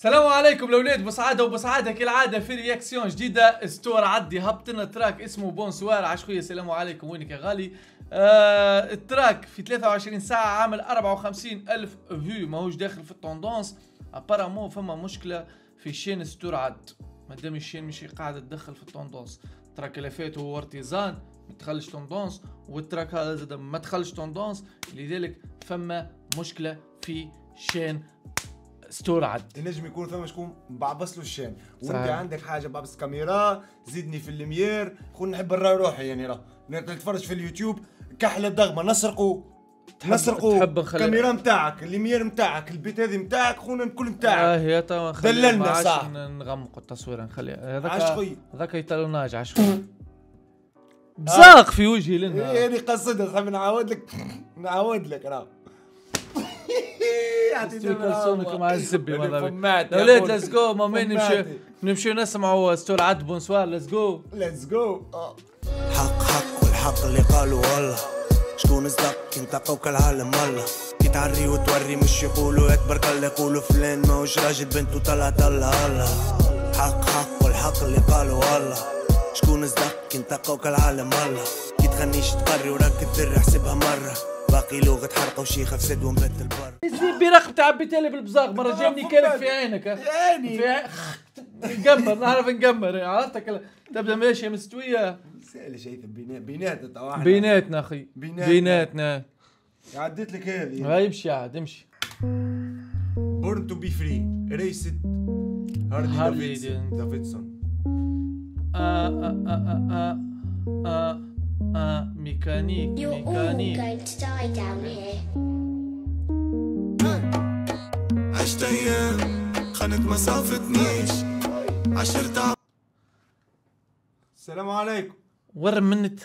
السلام عليكم الاولاد بسعادة وبسعادة كالعادة في réaction جديدة. ستور عدي هبط لنا track اسمه bonsoir. عشوية السلام عليكم. وينك يا غالي؟ آه ال track في 23 ساعة عامل 54 ألف vues ماهوش داخل في ال tendances apparemment فما مشكلة في chaîne ستور عد. مادام ال chaîne مش قاعدة تدخل في ال tendances ال track اللي فات هو artisan ما دخلش tendances وال track هذا ما دخلش tendances لذلك فما مشكلة في شين ستور عد النجم يكون ثم شكون؟ بعبص له الشام وانت. عندك حاجة بعبص كاميرا زيدني في الميير. خو نحب نرى روحي يعني راه. نتفرج في اليوتيوب كحله ضغمه نسرقوا نسرقوا تحب نخلي- الكاميرا نتاعك الميير نتاعك البيت هذه نتاعك خونا الكل آه نتاعك هي توا نخليها. دللنا صح. نغمقوا التصوير نخليها. هذاك عشقي. هذاك يتالوناج عشوي بزاق في وجهي لنا. إيه هذه قصدها. خلينا نعاود لك. نعاود لك راه. تستوي كلسونك مع الزبي يا الاولاد أخوي. ليتس جو مامين نمشي. نمشي نسمعوا ستور عد بونسوار ليتس جو ليتس جو حق حق والحق اللي قالوا والله شكون صدق انت فوق العالم والله كي تعري وتوري مش يقولوا يتبارك الله يقولوا فلان ماهوش راجل بنته طلعت الله الله حق حق والحق اللي قالوا والله شكون صدق انت فوق العالم والله كي تغنيش تقري وراك تدري حسبها مرة باقي لغة حرقة وشيخة في سد ومبت البر. الزبي رقم تعبي تالي بالبزاق مرة جايبني كلب في عينك. يعني في عين- نقمر نعرف نقمر. عرفتك تبدأ ماشية مستوية. سهل شيء بينات بينات توا إحنا. بيناتنا أخي. بيناتنا. بيناتنا. عديت لك هذه. امشي عاد امشي. بورن تو بي فري ريست هاردي هاردي دافيدسون دافيدسون آه آه آه آه آه آه. ميكانيك You're all ميكانيك. going to die down here. عشت أيام خانت ما صافتنيش عشرت عام السلام عليكم ور منت.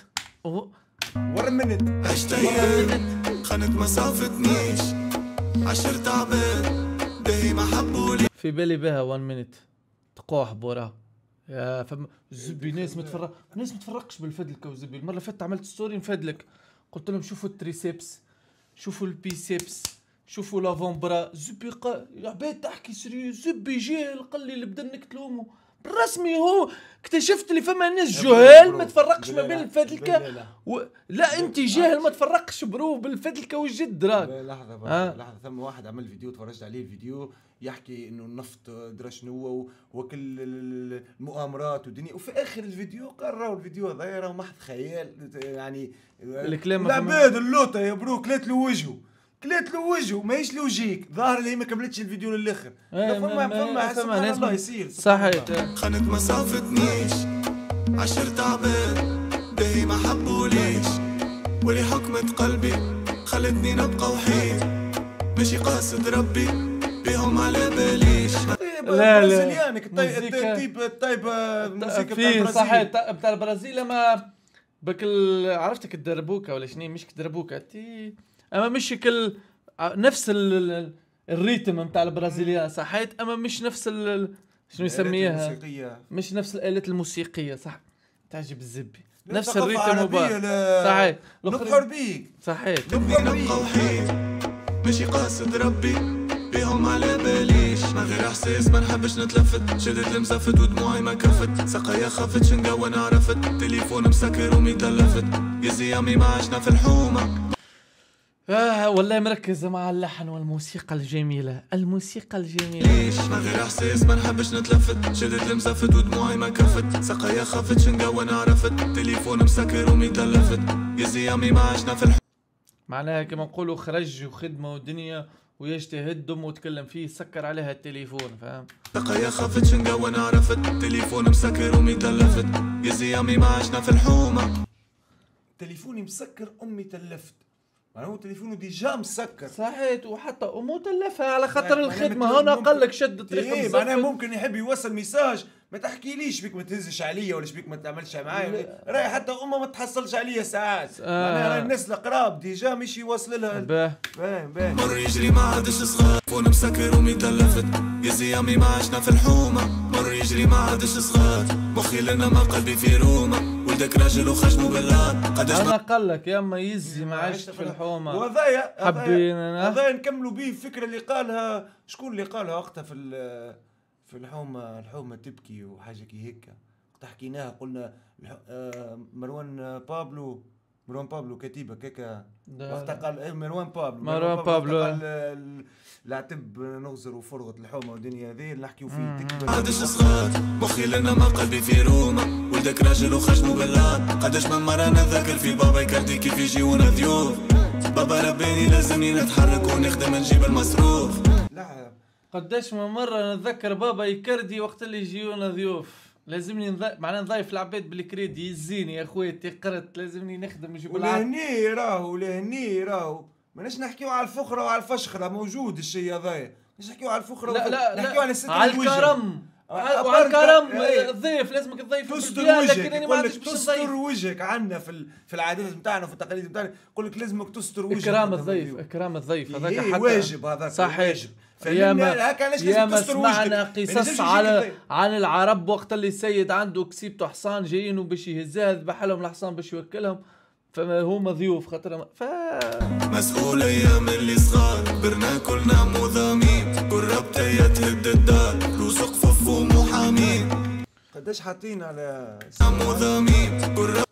ور منت عشت أيام خانت ما صافتنيش عشرت عباد باهي ما حبولي في بالي بها 1 مينت تقوح بورا. يا فم زبي ناس متفرق ناس متفرقش بالفدلكه وزبي. المرة اللي فاتت عملت ستوري مفدلك قلت لهم شوفوا التريسيبس شوفوا البيسيبس شوفوا لافون زبي قا عباد تحكي سري زبي جاهل قال لي اللي بدنا بالرسمي هو اكتشفت اللي فما ناس جهال ما تفرقش ما بين الفدلكه و... لا انت جاهل ما تفرقش bro بالفدلكه والجد راك لحظة آه. لحظة ثم واحد عمل فيديو تفرجت عليه الفيديو يحكي إنه النفط درا شنو وكل ال- ال- المؤامرات والدنيا. وفي آخر الفيديو قرروا الفيديو هذا راه محض خيال يعني الكلام العباد اللوطة يا bro كلات له وجهه كلات له وجهه ماهيش logique. ظاهر اللي هي ما كملتش الفيديو للآخر. إيه، لا، فما ما- ما- فما فما سبحان ناس الله ما- يصير. صحيح. خانت ما صافتنيش عشرت عباد باهي ما حبوليش ولي حكمة قلبي خلتني نبقى وحيد. ماشي قاصد ربي بيهم على باليش لا، لا. برازيليانك الطيب الطيب الموسيقى بتاع في البرازيل. صحيح تا- بتاع البرازيل اما بك عرفتك الدربوكة ولا شنو؟ مش الدربوكه تي أما مش كل ع- نفس ال... ال- الريتم بتاع البرازيليان صحيت أما مش نفس ال... شنو يسميها؟ الموسيقية. مش نفس الآلات الموسيقية صح؟ تعجب الزبي. نفس الريتم عربية، وبا لا. صحيح. نبحر بيك. صحيح. نبقى وحيد ماشي قاصد ربي. بيهم على باليش. ما غير إحساس ما نحبش نتلفت. شدت المزفت ودموعي ما كفت سقايا خفت شنقا أنا عرفت تليفون مسكر ومتلفت يزي يامي ما عشنا في الحومة. آه والله مركز مع اللحن والموسيقى الجميلة الموسيقى الجميلة. ليش؟ ما غير إحساس ما نحبش نتلفت. شدت المزفت ودموعي ما كفت سقايا خفت شنقا وأنا عرفت. تليفون مسكر ومتلفت يزي يامي ما عشنا في الحومه معناها كما نقولوا خرج وخدمة ودنيا ويجتهد دم وتكلم فيه سكر عليها التليفون فاهم؟ سقايا خفت شنقا وأنا عرفت. تليفون مسكر ومتلفت يزي يامي ما عشنا في الحومة. تليفوني مسكر أمي تلفت. معناها هو تليفونه ديجا مسكر. صحيت وحتى أمه تلفها على خاطر معناها الخدمة. ممكن- هنا قال لك شد الطريق إيه معناها ممكن يحب يوصل ميساج ما تحكيليش بيك ما تهزش عليا ولا شبيك ما تعملش معايا؟ راي حتى أمه ما تحصلش عليا ساعات. آه. معناها راي الناس القراب ديجا مش يوصل لها. باه باين مر يجري ما عادش صغار. فون مسكر ومتلفت يزي يامي ما عشنا في الحومة. مر يجري ما عادش صغار. مخي لنا ما قلبي في روما. ولدك راجل وخشمه بالنار قداش أنا قال لك يا أما يزي ما عشت في الحومة. وهذايا حابين هذايا- نكملوا به الفكرة اللي قالها. شكون اللي قالها وقتها في ال- في الحومة؟ الحومة تبكي وحاجة كي هيك. حكيناها قلنا الح- آه، مروان بابلو. مروان بابلو كتيبة كيكا وقتها. قال إيه، مروان بابلو. مروان بابلو. العتب نغزر وفرغت الحومه والدنيا ذي اللي نحكيو فيه. تكبر عادش صغار مخي لنا ما قلبي في روما. ولدك راجل وخشمه بالنار قداش من مرة نتذكر في بابا يكردي كيف يجيونا ضيوف. بابا رباني لازمني نتحرك ونخدم نجيب المصروف. لا. قداش من مرة نتذكر بابا يكردي وقت اللي يجيونا ضيوف. لازمني نض... معناها نضيف العباد بالكريدي. يزيني يا خويا قرت. لازمني نخدم نجيب العباد. ولهني راهو لهني راهو. ماناش نحكيو على الفخرة وعلى الفشخرة. موجود الشيء هذايا. مش نحكيو على الفخرة لا لا نحكيو على لا ستر على. الكرم. آه، وعلى وعلى الكرم. إيه. الضيف لازمك تضيف تستر وجهك. يقول لك تستر وجهك. عندنا في في العادات بتاعنا وفي التقاليد بتاعنا. يقول لك لازمك تستر وجهك. إكرام الضيف. إكرام الضيف. هذاك هي حتى واجب هذاك صحيح. واجب. ياما لازم ياما. سمعنا قصص على. عن العرب وقت اللي سيد عنده كسيبته حصان جايين باش يهزها ذبح لهم الحصان باش يوكلهم فما هما ضيوف خاطر ف مسؤول أيام اللي صغار برنا كلنا مضامين. قربت يا تهد الدار رزق فف ومحامين قداش حاطين على مضامين. قربت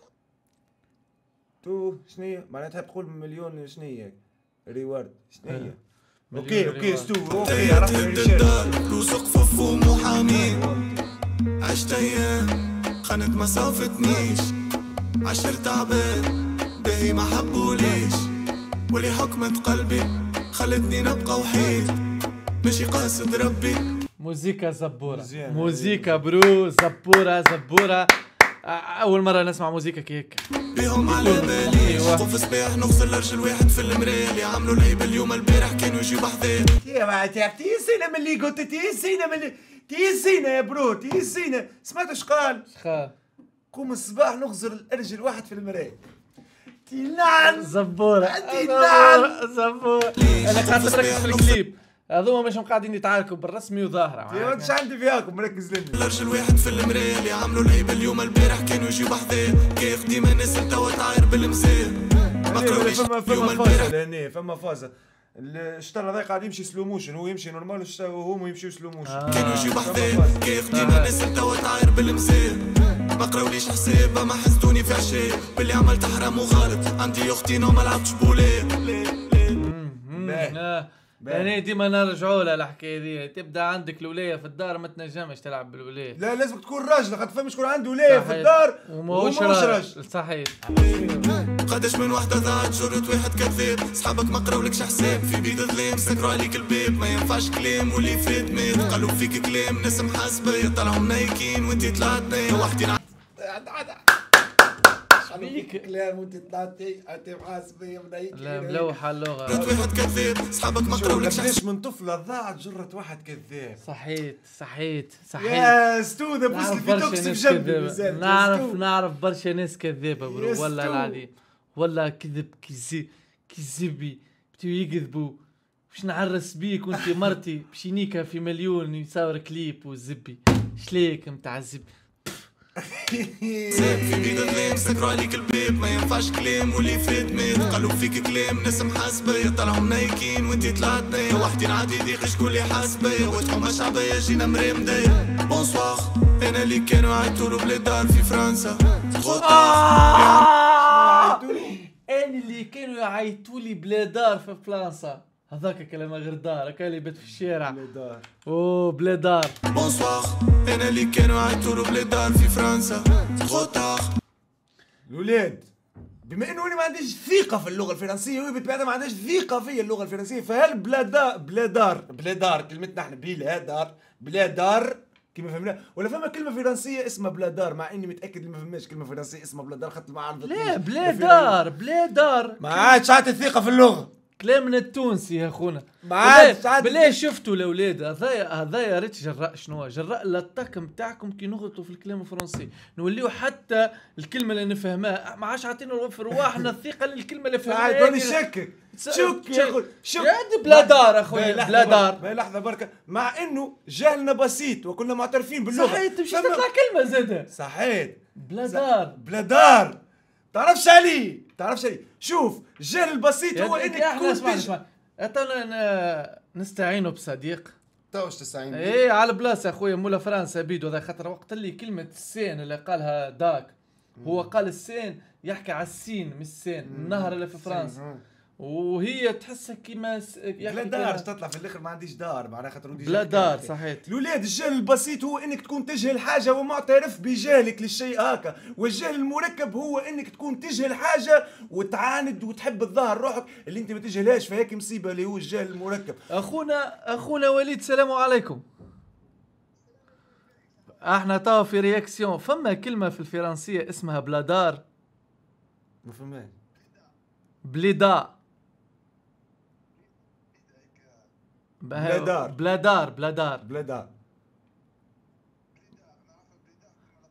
تو شنية؟ معناتها تقول مليون شنية ريوارد شنية. مليون أوكي أوكي. ستو أوكي عرفت. الدار فف ومحامين عشت أيام خانت ما صافتنيش عشرت عباد باهي ما حبوليش ولي حكمة قلبي خلتني نبقى وحيد. ماشي قاصد ربي. موزيكا زبورة. موزيكا bro زبورة زبورة. أول مرة نسمع موزيكا كيك بيهم على بالي. أيوة. خوف صباح نغسل لرجل واحد في المراية اللي عملوا العيب اليوم البارح كانوا يجيو بحذايا يا تيسينا من اللي قلت؟ تيسينا من اللي تيسينا يا bro تيسينا سمعت إيش قال؟ قوم الصباح نغزر الارجل واحد في المراية تنعم زبورة. أنت زبورة. خاطر خوف مركز في الكليب. هذوما مش قاعدين يتعاركوا بالرسمي وظاهرة يا ولد عندي فياكم مركز لنا. لرجل واحد في المراية اللي عملوا العيب اليوم البارح كانوا يجيو بحذايا كيف ديما ناس توا تعاير بالمزايا ما قراوليش فما اليوم فما البارح. فازة لهنا فما فازة. الشطر هذا قاعد يمشي slow motion هو يمشي normal وهما يمشيو slow motion كانوا يجيو فما فازة. كيف ديما ناس توا تعاير بالمزايا ما قراوليش حساب ما حسدوني في عشاء. باللي عملت حرام وغلط. عندي أختي نو ما لعبتش بوليه. يعني ديما نرجعوا لها الحكاية دي. تبدأ عندك الولاية في الدار ما تنجمش تلعب بالولاية. لا لازم تكون راجل خاطر فما شكون عنده ولاية في. الدار وماهوش راجل. راجل. صحيح. قداش من وحدة ضاعت جرت واحد كذاب صحابك ما قراولكش حساب. في بيد ظلام سكروا عليك الباب ما ينفعش كلام واللي فات مات. قالوا فيك كلام ناس محاسبة يطلعوا منايكين وانتي طلعت نايا وحدي بيك. كلام وانت طلعتي انت محاسبة لا ملوحة اللغة. واحد كذاب. صحابك ما قراولكش قداش من طفلة ضاعت جرت واحد كذاب. صحيت صحيت صحيت. يا ستو ذا بوس نعرف في توكس بجنبي. نعرف. نعرف برشا ناس كذابة برو. يا والله. العظيم. والله كذب كذب كذبي بتو يكذبوا. باش نعرس بيك وانت مرتي. باش ينيكها في مليون يصور كليب والزبي شليك متاع الزبي في بيد ظلام سكروا عليك الباب ما ينفعش كلام. واللي فات مات قالوا فيك كلام. ناس محاسبة يطلعوا منايكين وانتي طلعت نايا وحدي نعدي ديق شكون اللي حاسبة وتحوم شعبية جينا مريمدية بونسوار أنا اللي كانوا عيطولوا بلا دار في فرنسا. أنا اللي كانوا يعيطوا لي بلا دار في فرنسا. هذاك كلام غير دار هكا اللي بيت في الشارع. دار. أوه بلا دار. bonsoir أنا اللي كانوا عيطولوا بلا دار في فرنسا. غوطة الولاد بما إنه أنا ما عنديش ثقة في اللغة الفرنسية وهي بالطبيعه ما عندهاش ثقة في اللغة الفرنسية فهل بلا دار بلا دار؟ بلا دار كلمتنا إحنا بلا دار. بلا دار كما فهمنا ولا فما كلمة فرنسية اسمها بلا دار مع إني متأكد اللي ما فهمناش كلمة فرنسية اسمها بلا دار خاطر ما عرفت لا بلا دار بلا دار. ما عادش عاد الثقه في اللغة. كلامنا التونسي يا خونا ما عادش- بالله- عادش- بالله شفتوا الأولاد هذايا هذايا ريت جراء شنو؟ جراء لطاك نتاعكم كي نغلطوا في الكلام الفرنسي. نوليو حتى الكلمة اللي نفهمها. ما عادش عاطينا في رواحنا الثقة للكلمة اللي عاد فهمناها توني شكك س- شك يا أخوي شك. بلا دار اخويا بلا برك- دار. لحظة بركة. مع إنه جهلنا بسيط وكنا معترفين باللغة. صحيح تمشي تطلع كلمة زاده صحيت بلا دار. بلا دار. تعرفش عليه تعرفش عليه شوف الجهل البسيط هو يا إنك تكون ن- نستعينوا بصديق. توش تستعين. إيه على بلاصه أخويا مولا فرنسا بيدو هذا خاطر وقت اللي كلمة السين اللي قالها داك هو قال السين يحكي على السين مش السين النهر اللي في فرنسا. وهي تحسها كيما س- بلا دار تطلع في الآخر ما عنديش دار معناها خاطر بلا دار. صحيت الولاد الجهل البسيط هو إنك تكون تجهل حاجة ومعترف بجهلك للشيء هكا. والجهل المركب هو إنك تكون تجهل حاجة وتعاند وتحب تظهر روحك اللي أنت ما تجهلهاش. فهيك مصيبة اللي هو الجهل المركب. اخونا أخونا وليد السلام عليكم. إحنا توا في réaction فما كلمة في الفرنسية اسمها blédard ما فهماش blédard. blédard. blédard blédard. بلا دار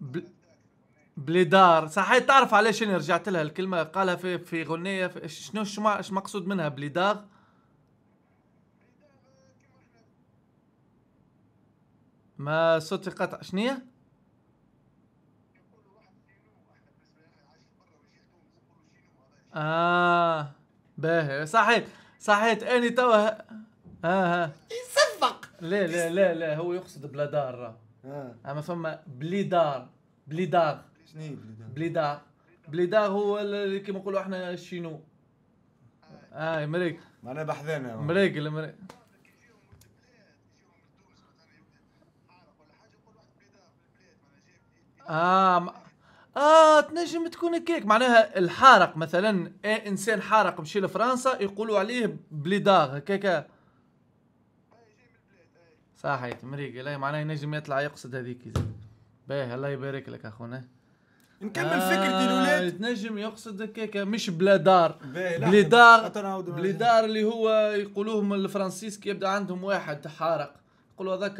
بل- blédard صحيح تعرف علاش أنا رجعت لها الكلمة؟ قالها في في غنيه في شنو شو مقصود منها؟ بليدار ما صوتي قطع. شنية آه باهي. صحيح صحيح أني توا ها ها. يصفق. لا لا لا لا هو يقصد بلادار. راه. آه أما فما بليدار بليدار. شنو هي بلا دار؟ blédard. blédard هو اللي كيما نقولوا إحنا الشينو آه مريق. معناها بحذانا. مريق المريق آه م- آه تنجم تكون كيك. معناها الحارق مثلا إيه إنسان حارق مشي لفرنسا يقولوا عليه blédard. هكاكا صحيح مريق لا معناها ينجم يطلع يقصد هذيك باهي الله يبارك لك أخونا. نكمل فكرتي الأولاد. تنجم يقصد هكاكا مش باهي، لحظة. بليدار أتناود معايا. بليدار اللي هو يقولوهم الفرنسيس كي يبدأ عندهم واحد حارق يقولوا هذاك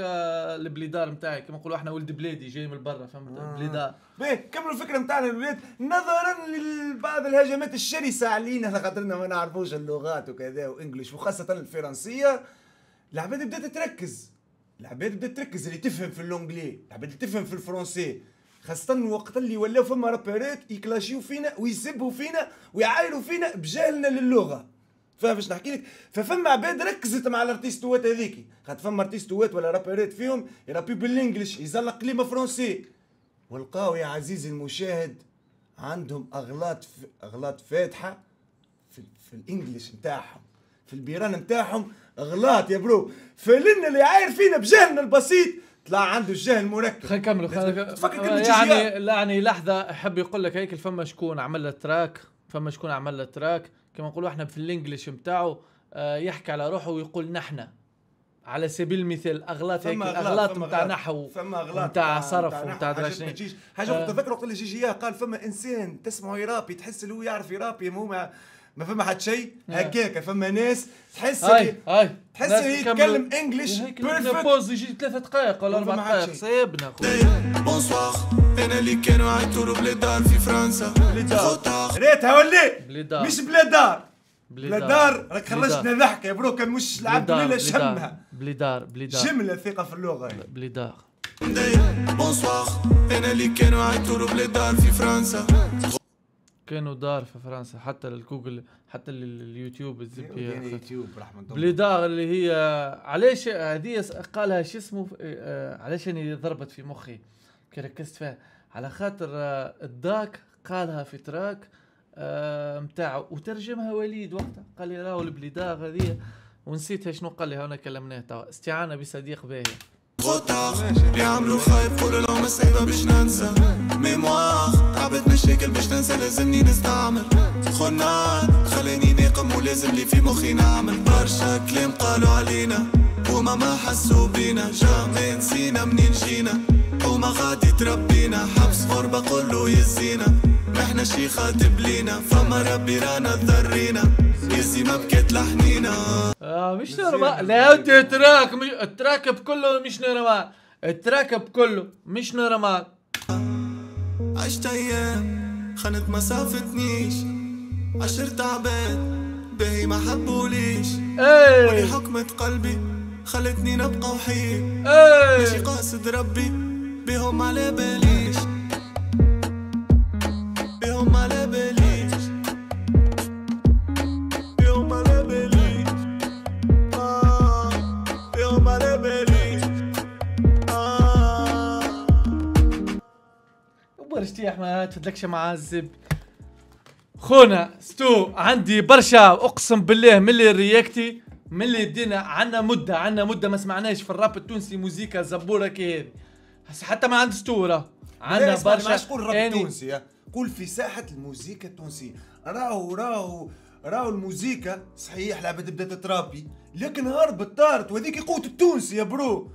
البليدار نتاعي كما نقولوا إحنا ولد بلادي جاي من برا فهمت؟ آه. بليدار باهي كملوا الفكرة نتاعنا الاولاد نظرا لبعض الهجمات الشرسة علينا على خاطرنا ما نعرفوش اللغات وكذا وانجلش وخاصة الفرنسية. العباد بدأت تركز. العباد بدات تركز اللي تفهم في اللونجلي العباد اللي تفهم في الفرنسي. خاصة وقت اللي ولاو فما رابيرات يكلاشيو فينا ويسبوا فينا ويعايروا فينا بجهلنا للغة. فاهم باش نحكي لك؟ ففما عباد ركزت مع الأرتيستوات هذيك. خاطر فما أرتيستوات ولا رابيرات فيهم يرابيو بالانجلش يزلق كلمة فرنسي. والقاو يا عزيزي المشاهد عندهم أغلاط. أغلاط فاتحة في, في الإنجليش نتاعهم في البيران نتاعهم اغلاط يا برو. فلنا اللي عاير فينا بجهلنا البسيط. طلع عنده الجهل مركب. خلينا نكملوا خلينا يعني يعني لحظة أحب يقول لك هيك فما شكون عمل له تراك فما شكون عمل له تراك. كما نقولوا إحنا في الإنجليش نتاعو آه، يحكي على روحه ويقول نحن. على سبيل المثال أغلاط هيك الاغلاط نتاع نحو فما أغلاط نتاع صرف. تجيش حاجة تذكر وقت اللي جي جي قال فما إنسان تسمعه يرابي تحس اللي هو يعرف يرابي ما هو ما, ما فما حد شيء. هكاك فما ناس. تحس هاي هاي. تحس يكملوا. يتكلم انجلش بيرفكت بوز يجي ثلاثة دقائق ولا معاد دقائق. أخوي. بونسوار أنا اللي كانوا عيطولوا بلدار في فرنسا غوطار ريتها ولا بليدار. مش بلا دار بليدار. بلا دار راك. خرجتنا ضحك يا برو كان مش العبد بليدار ليلة بليدار شمها. بليدار بليدار جملة ثقة في اللغة. هي. blédard bonsoir أنا اللي كانوا عيطولوا blédard في فرنسا كانوا دار في فرنسا حتى للجوجل حتى لليوتيوب الزبي يعني يوتيوب رحمة الله. blédard اللي هي علاش هذه قالها شو اسمه آه، علاش اني ضربت في مخي؟ كي ركزت فيها. على خاطر آه، الداك قالها في track آه، متاعه وترجمها وليد وقتها. قال لي راهو ال blédard هذه ونسيتها شنو قال لي هنا كلمناه توا. استعانة بصديق باهي. غوطار يعملوا خايب قولوا لهم صعيبة باش ننسى ميموار تعبت مشاكل باش تنسى لازمني نستعمل خنان خلاني ناقم ولازم لي في مخي نعمل برشا كلام قالوا علينا وما ما حسوا بينا جامي نسينا منين جينا وما غادي تربينا حبس غربة كله يزينا إحنا شي خاتب لينا فما ربي رانا ضرينا عريسي ما بكيت لحنينا آه مش نورمال. لا أنت التراك مش التراك بكله مش نورمال. التراك بكله مش نورمال. عشت أيام خانت ما صافتنيش عشرت عباد باهي ما حبوليش. إيه. ولحكمة قلبي خلتني نبقى وحيد. ماشي إيه قاصد ربي بهم على باليش بهم على يا أحمد تفدلكش معذب خونا ستو عندي برشا أقسم بالله من اللي رياكتي من اللي بدينا عنا مدة عنا مدة ما سمعناش في الراب التونسي موزيكا زبورة كي هذه حتى ما عند ستوره عندنا برشا. ما قول راب يعني تونسي. قول في ساحة الموسيقى التونسية راهو راهو راهو الموسيقى صحيح العباد بدأت ترابي لكن هربت طارت وهذيك قوة التونسي يا برو.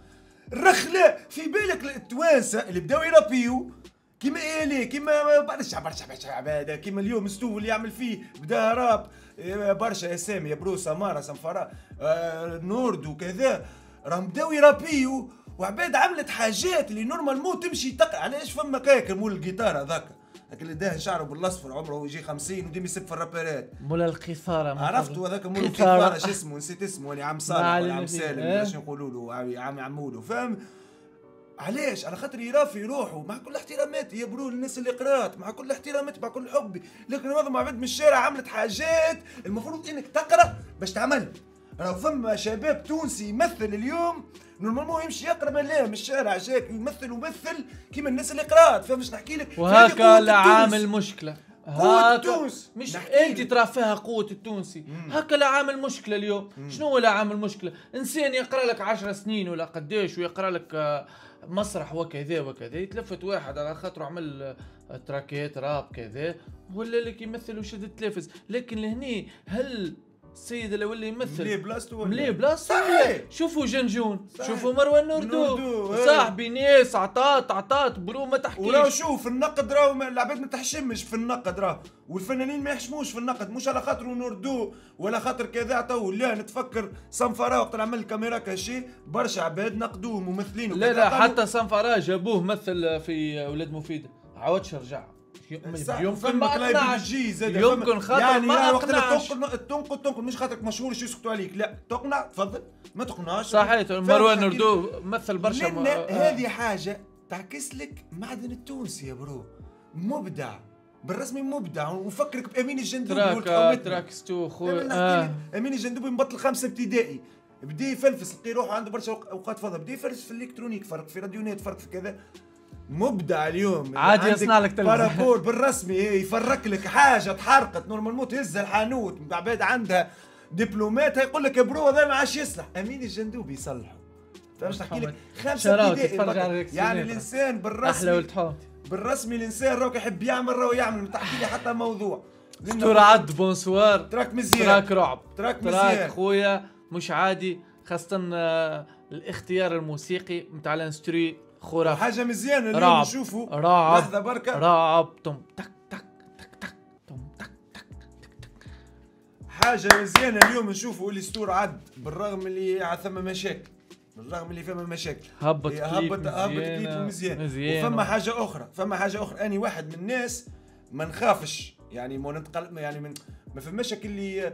الرخلة في بالك التوانسة اللي بداو يرابيو كيما إيلي كيما برشا برشا برشا عبادة كيما اليوم ستو اللي يعمل فيه بدا راب. إيه، برشا أسامي يا برو سمفرة آه نورد وكذا. راهم بداو يرابيو وعباد عملت حاجات اللي نورمال مو تمشي تقع علاش فما كاكر مول الجيتار هذاك؟ هاك اللي داهن شعره بالأصفر عمره يجي 50 وديما يسب في الرابرات. مولا القيثاره عرفتوا. هذاك مول. الكفاره شو اسمه؟ نسيت اسمه يعني عم صالح ولا عم. سالم إيه. ولا شنو يقولوا له؟ عم عم عمولو فاهم؟ علاش؟ على خاطر يرافي روحه مع كل احتراماتي يا برو الناس اللي قرات مع كل احتراماتي مع كل حبي لكن معظم عباد من الشارع عملت حاجات المفروض إنك تقرأ باش تعمل. راهو فما شباب تونسي يمثل اليوم نورمالمون يمشي يقرأ ملاه من الشارع جاك يمثل ومثل كيما الناس اللي قرات. فاهم مش نحكي لك؟ وهكا لا التونس. عامل مشكلة. قوة هاكا. تونس. مش أنت. ترى فيها قوة التونسي. هكا لا عامل مشكلة اليوم. شنو هو لا عامل مشكلة؟ إنسان يقرأ لك عشر سنين ولا قديش ويقرأ لك آه، مسرح وكذا وكذا يتلفت واحد على خاطر عمل تراكات راب كذا ولا لك يمثل وشد التلفز لكن لهني هل السيد اللي ولا يمثل ملي بلاصتو ولا؟ ملي بلاصتو. شوفوا جنجون صحيح. شوفوا مروان نوردو إيه. صاحبي ناس عطات عطات برو ما تحكيش وراو شوف النقد راهو العباد ما تحشمش في النقد راه والفنانين ما يحشموش في النقد مش على خاطر نوردو ولا خاطر كذا تو لا نتفكر صنفرة وقت اللي عمل الكاميرا كاشي برشا عباد نقدوه ممثلين لا لا حتى سانفارا جابوه مثل في ولاد مفيدة عاودش رجع يمكن ما اقنعش يمكن خاطر يعني ما أقنعش. تنقد تنقد تنقد مش خاطرك مشهور شو يسكتوا عليك. لا تقنع تفضل. ما تقنعش. صحيح مروان؟ نردو مثل برشا آه. هذه حاجة تعكس لك معدن التونسي يا برو. مبدع بالرسمي مبدع. ونفكرك بامين الجندوبي تراك. تراك ستو خو دايماً نحكي آه. امين الجندوبي مبطل خمسه ابتدائي. بدا يفلفس لقي روحه عنده برشا أوقات فاضيه بدا يفلفس في الإلكترونيك فرق في راديونات فرق في كذا. مبدع اليوم. عادي يصنع لك تلفزيون. بارابور بالرسمي إيه، يفرك لك حاجة تحرقت. نورمال تهز الحانوت بعد عندها دبلومات يقول لك برو هذا ما عادش يصلح. أمين الجندوبي يصلحه. فاش نحكي لك؟ خمسة ابتدائي يعني. الإنسان أحلى بالرسمي ولد حومتي بالرسمي الإنسان راك يحب يعمل راهو يعمل. ما تحكي لي حتى موضوع. ستور عد بونسوار. تراك مزيان. تراك رعب. تراك تراك مزيان. خويا مش عادي. خاصة آه، الاختيار الموسيقي متاع الانستري خرافي حاجة مزيانة. اليوم نشوفوا رعب. لحظة بركة. رعب. تم تك تك تك تك. تم تك تك حاجة مزيانة. اليوم نشوفوا اللي ستور عد بالرغم اللي ثم مشاكل. بالرغم اللي فما مشاكل. هبط كليب هبط هبط كليب مزيان مزيانة. وفما حاجة أخرى. فما حاجة أخرى. أني واحد من الناس ما نخافش. يعني ما نتقل يعني من ما فماش اللي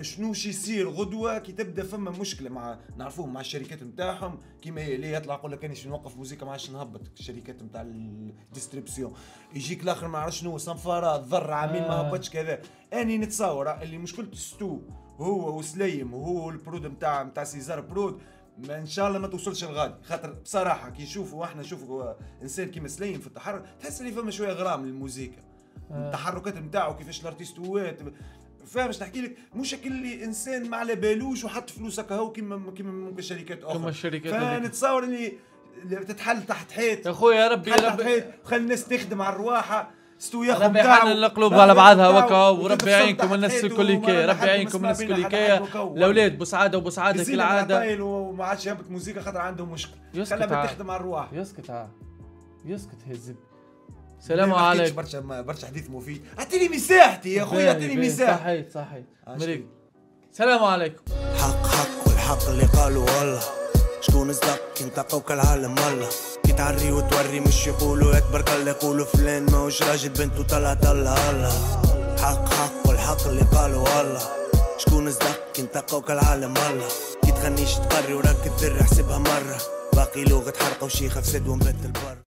شنو شي يصير؟ غدوة كي تبدأ فما مشكلة مع نعرفوهم مع الشركات نتاعهم كيما اللي يطلع يقول لك أنا شنو نوقف موسيقى ما عادش نهبط. الشركات نتاع الديستريبسيون. يجيك الآخر ما عرفش شنو صنفارات ضر عامين ما آه. هبطش كذا. أني نتصور اللي مشكله ستو. هو وسليم وهو البرود نتاع نتاع سيزار برود. ما إن شاء الله ما توصلش لغادي خاطر بصراحة كي نشوفوا إحنا نشوفوا إنسان كيما سليم في التحرك تحس اللي فما شوية غرام للموسيقى التحركات نتاعو كيفاش الأرتيست هو فاهمش نحكي لك؟ مش اللي إنسان ما على بالوش وحط فلوسك هو كيما كيما ممكن شركات أخرى. كما الشركات. فنتصور اللي تتحل تحت حيط. يا خويا يا ربي تحل تحت حيط. خلي الناس تخدم على الرواحة. ستو ياخذ ربي يحلل القلوب على بعضها وكا وربي يعينكم الناس الكوليكية وما ربي يعينكم الناس حد وكو. الاولاد يزيد كالعادة. طايل وما عادش يهبط موسيقى خاطر عندهم مشكل. يسكت خليها. تخدم على الرواح يسكت ها يسكت هزب سلام عليكم برشا برشا حديث مفيد. أعطيني مساحتي يا خويا أعطيني. مساحة. صحيت صحيت عاش. مريك فيك. سلام عليكم. حق حق والحق اللي قالوا والله. شكون صدق انت قوك العالم الله كي تعري وتوري مش يقولوا يتبرك اللي يقولوا فلان ماهوش راجل بنته طلع طلع الله. حق حق والحق اللي قالوا والله. شكون صدق انت قوك العالم الله كي تغنيش تقري وراك تذر حسبها مرة. باقي لغة حرقة وشيخة في سد ونبت البر.